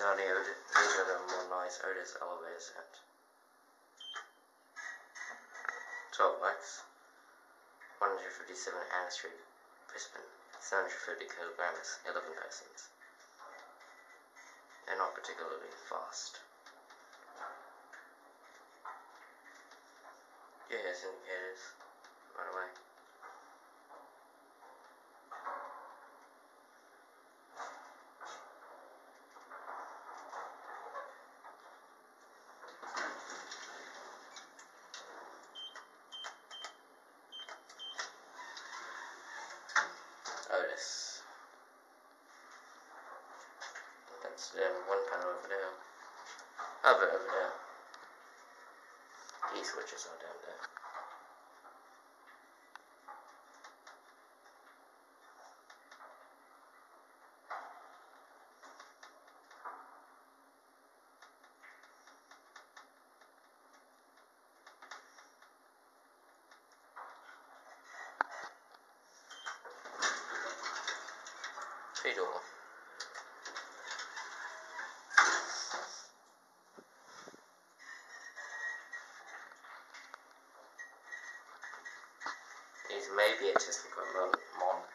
The these are the more nice Otis elevator set. 12 likes. 157 Ann Street, Brisbane. 750 kilograms, 11 persons. They're not particularly fast. Yes, indicators, by the way. Otis. That's um, one panel over there. Other over there. These switches are down there. Fiddle. These may be a technical mon.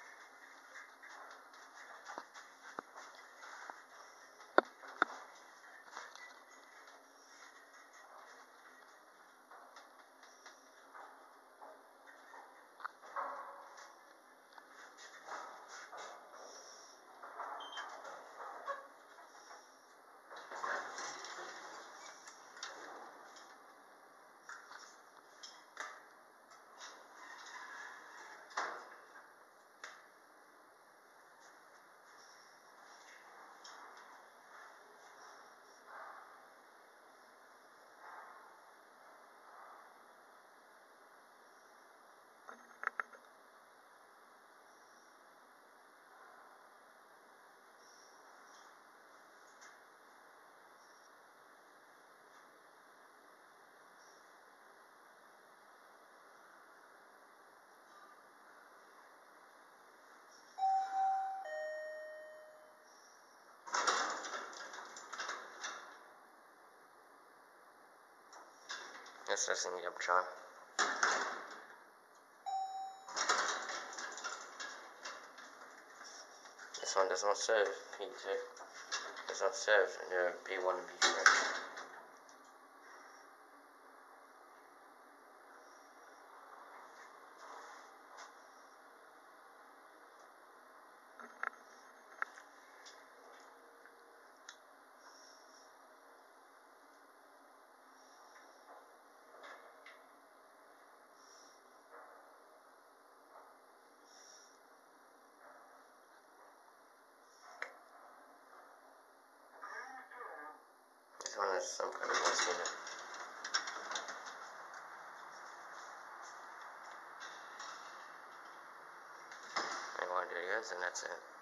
Yes, that's in the uptime. This one does not serve P2. Does not serve the P1 and P3. This one has some kind of noise in it. And one videos, and that's it.